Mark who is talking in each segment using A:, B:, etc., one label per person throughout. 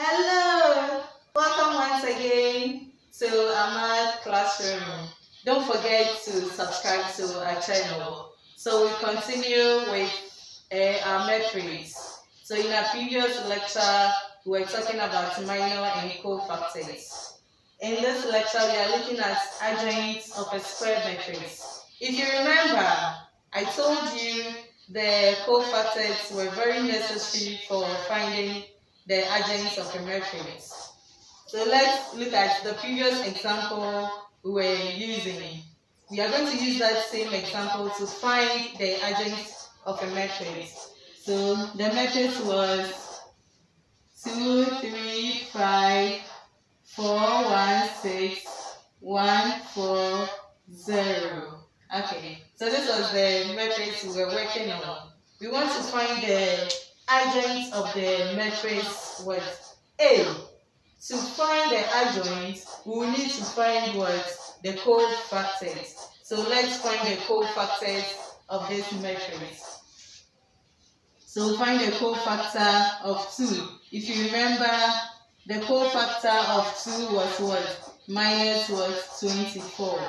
A: Hello! Welcome once again to the Maths Classroom. Don't forget to subscribe to our channel. So we continue with uh, our matrices. So in our previous lecture, we were talking about minor and cofactors. In this lecture, we are looking at adjoints of a square matrix. If you remember, I told you the cofactors were very necessary for finding the adjoints of a matrix. So let's look at the previous example we were using. We are going to use that same example to find the adjoints of a matrix. So the matrix was 2, 3, 5, 4, 1, 6, 1, 4, 0. Okay, so this was the matrix we were working on. We want to find the adjoint of the matrix with A. To find the adjoint, we need to find what the cofactors. So let's find the cofactors of this matrix. So find the cofactor of 2. If you remember, the cofactor of 2 was what? Minus was 24.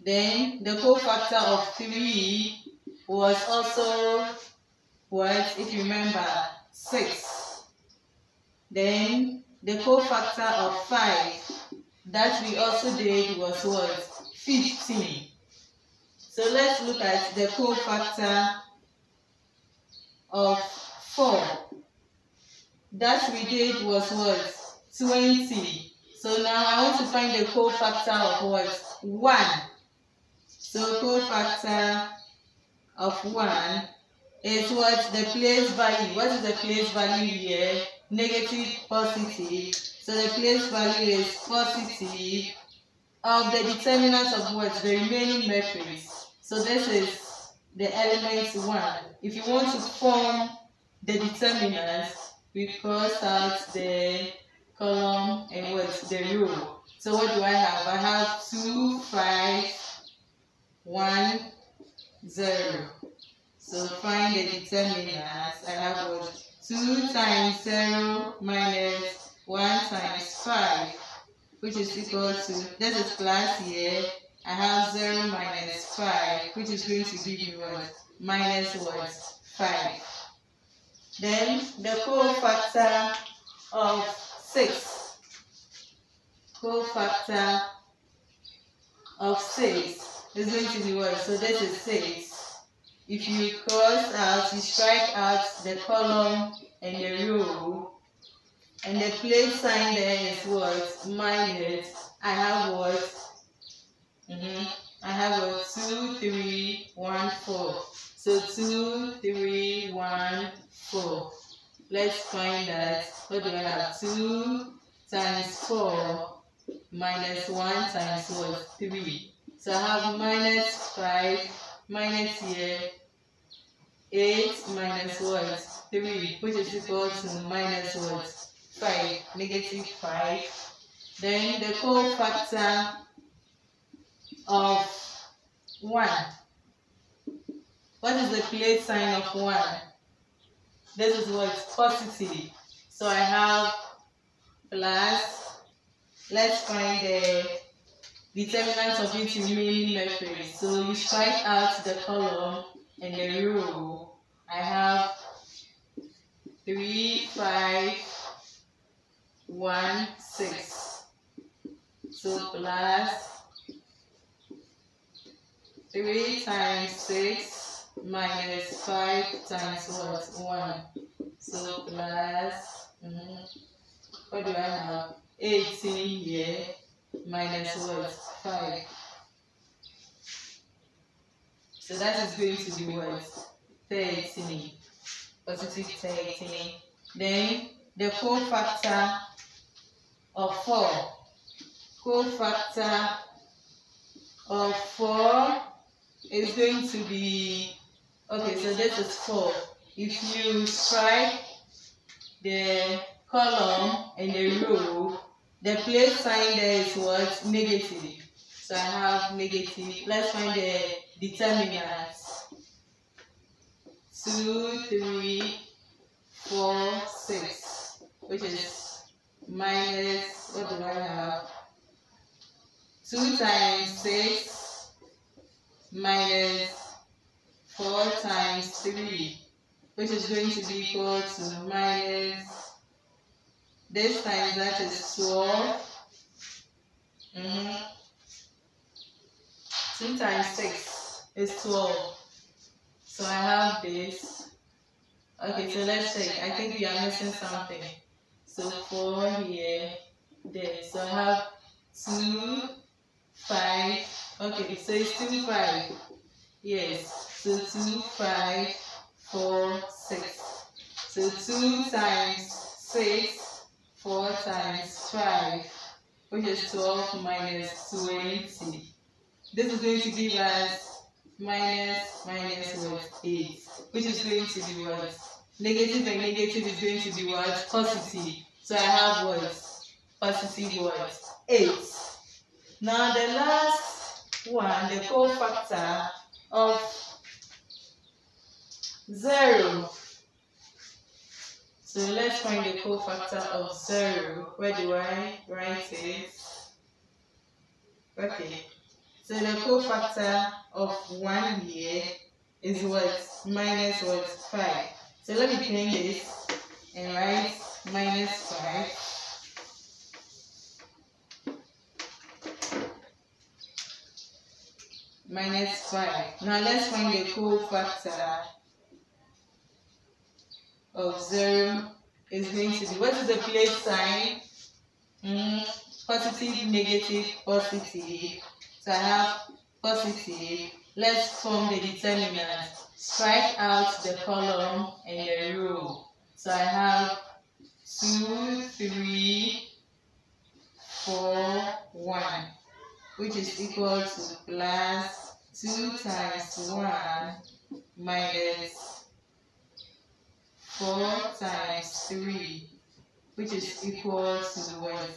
A: Then the cofactor of 3 was also what, if you remember, 6. Then the cofactor of 5 that we also did was what? 15. So let's look at the cofactor of 4. That we did was what? 20. So now I want to find the cofactor of what? 1. So cofactor of 1 is what the place value. What is the place value here? Negative, positive. So the place value is positive of the determinant of what? The remaining matrix. So this is the element 1. If you want to form the determinant, we cross out the column and what? The row. So what do I have? I have 2, 5, 1, 0. So find the determinant. I have what? 2 times 0 minus 1 times 5, which is equal to, this is plus here. I have 0 minus 5, which is going to give me what? Minus what? 5. Then the cofactor of 6. Cofactor of 6 is going to be what? So this is 6. If you cross out, you strike out the column and the row, and the place sign there is what? Minus. I have what? Mm -hmm. I have a two, three, one, four. So two, three, one, four. Let's find that. What do I have? Two times four minus one times what? Three. So I have minus five minus here 8 minus what? 3, which is equal to minus what? 5, negative 5. Then the cofactor of 1. What is the place sign of 1? This is what? Positive. So I have plus. Let's find the determinant of each remaining matrix. So you strike out the column and the row. I have 3, 5, 1, 6. So plus 3 times 6 minus 5 times what? 1. So plus, mm what do I have? 18 here minus what? 5. So that is going to be what? 13. Positive 13. Then the cofactor of 4. Cofactor of 4 is going to be, okay, so this is 4. If you strike the column and the row, the place sign there is what? Negative. So I have negative. Let's find the determinants. Two, three, four, six, which is minus, what do I have? 2 times 6 minus 4 times 3, which is going to be equal to minus, this times that is 12. Mm -hmm. 2 times 6 is 12. So I have this. Okay, so let's check. I think we are missing something. So 4 here, there. So I have 2, 5. Okay, so it's 2, 5. Yes, so 2, 5, 4, 6. So 2 times 6, 4 times 5, which is 12 minus 20. This is going to give us minus minus what? 8. Which is going to be what? Negative and negative is going to be what? Positive. So I have what? Positive what? 8. Now the last one, the cofactor of 0. So let's find the cofactor of 0. Where do I write it? Okay. So the cofactor of 1 here is what? Minus what? 5. So let me clean this and write minus 5. Minus 5. Now let's find the cofactor of 0 is going to be, what is the place sign? Mm, positive, negative, positive. So I have positive. Let's form the determinant. Strike out the column and the row. So I have 2, 3, 4, 1, which is equal to plus 2 times 1 minus 4 times 3, which is equal to what?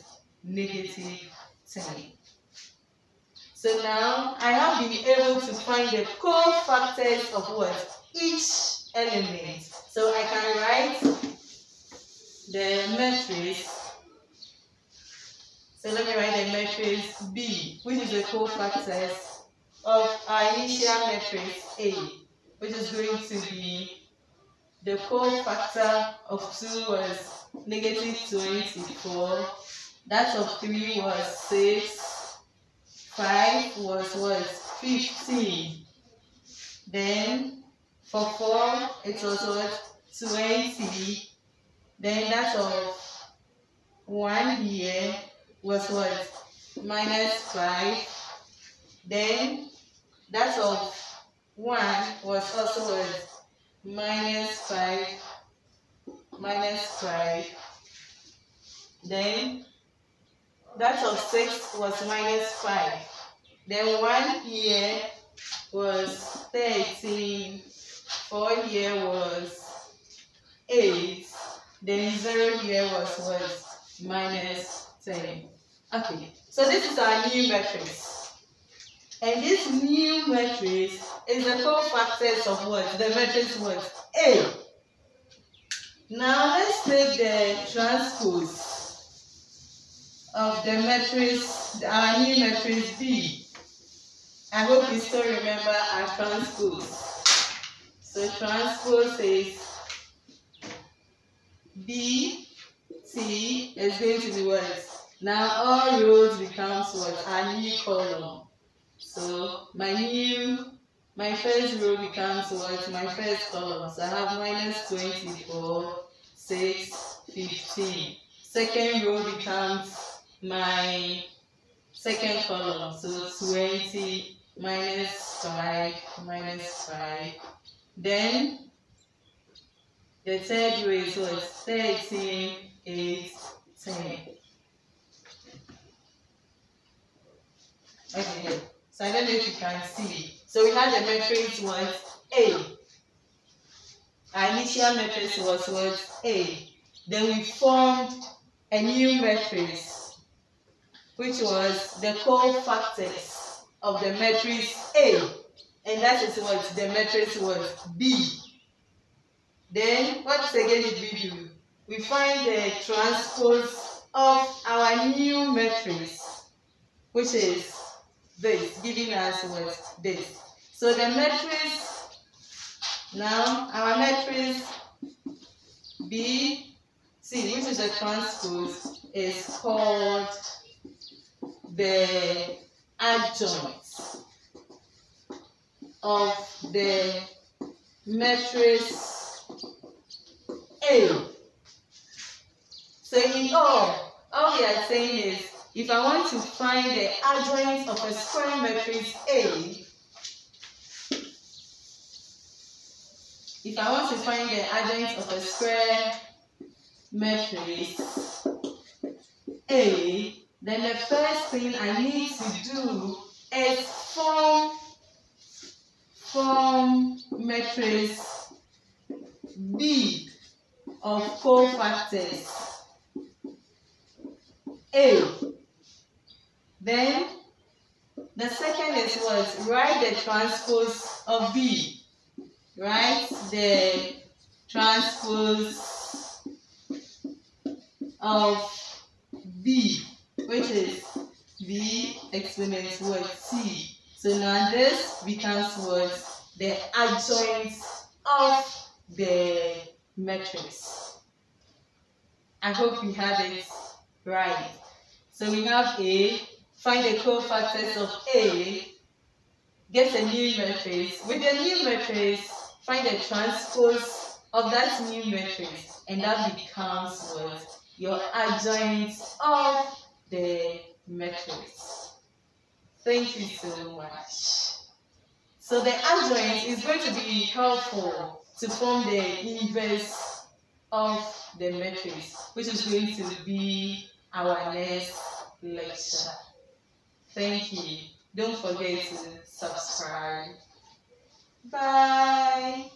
A: Negative 10. So now I have been able to find the cofactors of what? Each element. So I can write the matrix. So let me write the matrix B, which is the cofactors of our initial matrix A, which is going to be the cofactor of 2 was negative 24, that of 3 was 6, 5 was what? 15. Then for 4 it was what? 20. Then that of 1 here was what? Minus 5. Then that of 1 was also what? Minus 5. Minus 5. Then that of 6 was minus 5. Then 1 here was 13. 4 here was 8. Then 0 here was what? Minus 10. Okay, so this is our new matrix. And this new matrix is the cofactors of what? The matrix what? A. Now let's take the transpose of the matrix, our new matrix B. I hope you still remember our transpose. So transpose is B, T is going to be what? Now all rows becomes what? Our new column. So my new, my first row becomes what? My first column. So I have minus 24, 6, 15. Second row becomes my second column. So 20 minus 5 minus 5. Then the third row is what? 13, 8, 10. Okay, so I don't know if you can see. So we had the matrix was A. Our initial matrix was what? A. Then we formed a new matrix which was the cofactors of the matrix A. And that is what the matrix was B. Then what again did we do? We find the transpose of our new matrix, which is this, giving us what this. So the matrix, now our matrix B, C, which is a transpose, is called the adjoint of the matrix A. So in all, all we are saying is if I want to find the adjoint of a square matrix A, if I want to find the adjoint of a square matrix A, then the first thing I need to do is form form matrix B of cofactors A. Then the second is what? Write the transpose of B. Write the transpose of B, which is B exponent what? C. So now this becomes what? The adjoint of the matrix. I hope we have it right. So we have A find the cofactors of A, get a new matrix. With the new matrix, find the transpose of that new matrix, and that becomes what? Your adjoint of the matrix. Thank you so much. So the adjoint is going to be helpful to form the inverse of the matrix, which is going to be our next lecture. Thank you. Don't forget to subscribe. Bye.